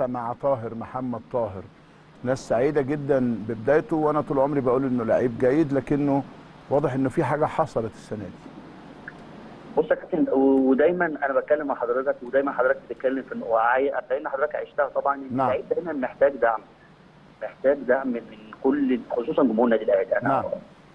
مع طاهر محمد طاهر ناس سعيدة جدا ببدايته وأنا طول عمري بقول إنه لعيب جيد لكنه واضح إنه في حاجة حصلت السنة دي بص يا كابتن ودايما أنا بتكلم مع حضرتك ودايما حضرتك بتتكلم في وعي لأن حضرتك عشتها طبعا نعم. اللعيب دايما محتاج دعم محتاج دعم من كل خصوصا جمهور النادي الأهلي أنا نعم.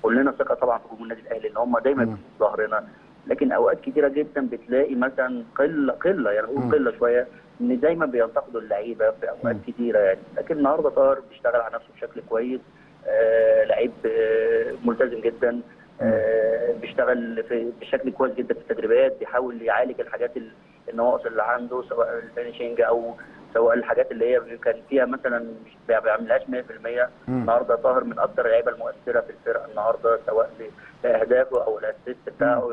كلنا ثقة طبعا في جمهور النادي الأهلي إن هم دايما. في ظهرنا لكن أوقات كتيرة جدا بتلاقي مثلا قلة قلة يعني. نقول قلة شوية إن دايما بينتقدوا اللعيبة في أوقات. كتيرة يعني لكن النهارده طاهر بيشتغل على نفسه بشكل كويس آه لعيب آه ملتزم جدا آه بيشتغل في بشكل كويس جدا في التدريبات بيحاول يعالج الحاجات ال- النواقص اللي عنده سواء الفينشنج أو سواء الحاجات اللي هي كان فيها مثلا مش ما بيعملهاش 100% مم. النهارده طاهر من أكثر اللعيبة المؤثرة في الفرقة النهارده سواء لأهدافه أو الأسيست بتاعه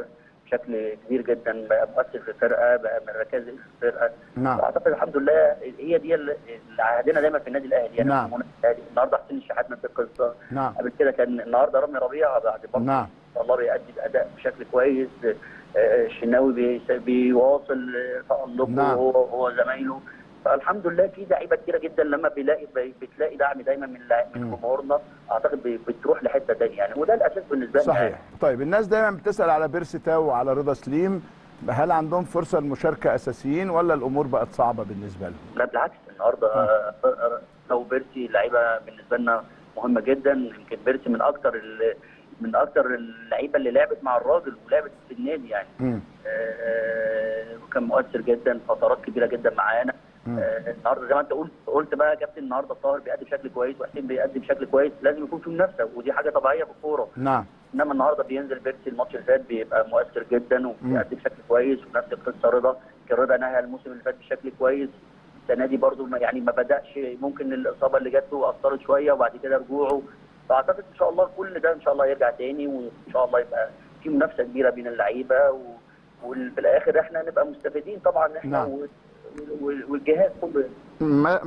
بشكل كبير جدا بقى مؤثر في الفرقه بقى من ركائز الفرقه نعم. أعتقد الحمد لله هي دي اللي عهدنا دايما في النادي الأهلي يعني نعم. النهارده حسين الشحات نفس القصة. نعم. قبل كده كان النهارده رامي ربيعة بعد برضه نعم. الله بيأدي اداء بشكل كويس. آه، الشناوي بي- بيواصل آه، تألقه نعم. هو هو زمايله. فالحمد لله في لعيبة كتيرة جدا لما بيلاقي بي- بتلاقي دعم دايما من من. جمهورنا. أعتقد بتروح لحتة ثانية يعني. وده بالنسبة لنا. صحيح. طيب الناس دايما بتسأل على بيرسي تاو وعلى رضا سليم هل عندهم فرصة للمشاركه أساسيين ولا الأمور بقت صعبة بالنسبة لهم؟ لا بالعكس النهارده آه، آه، بيرسي لعيبة بالنسبة لنا مهمة جدا يمكن بيرسي من أكتر ال- من أكتر اللعيبة اللي لعبت مع الراجل ولعبت في النادي يعني. آه، وكان مؤثر جدا فترات كبيرة جدا معانا. النهارده زي ما انت قلت قلت بقى يا كابتن النهارده طاهر بيأدي بشكل كويس وحسين بيأدي بشكل كويس لازم يكون في منافسة ودي حاجة طبيعية في الكورة. نعم. إنما النهارده بينزل بيرسي الماتش اللي فات بيبقى مؤثر جدا وبيأدي بشكل كويس ونفس القصة رضا. كان رضا نهى الموسم اللي فات بشكل كويس. السنة دي برده يعني ما بدأش ممكن الإصابة اللي جات له أثرت شوية وبعد كده رجوعه. فأعتقد إن شاء الله كل ده إن شاء الله يرجع تاني وإن شاء الله يبقى في منافسة كبيرة بين اللعيبة و... وفي الآخر إحنا نبقى مستفيدين طبعا إحنا نعم. و... وال- والجهاز كله ما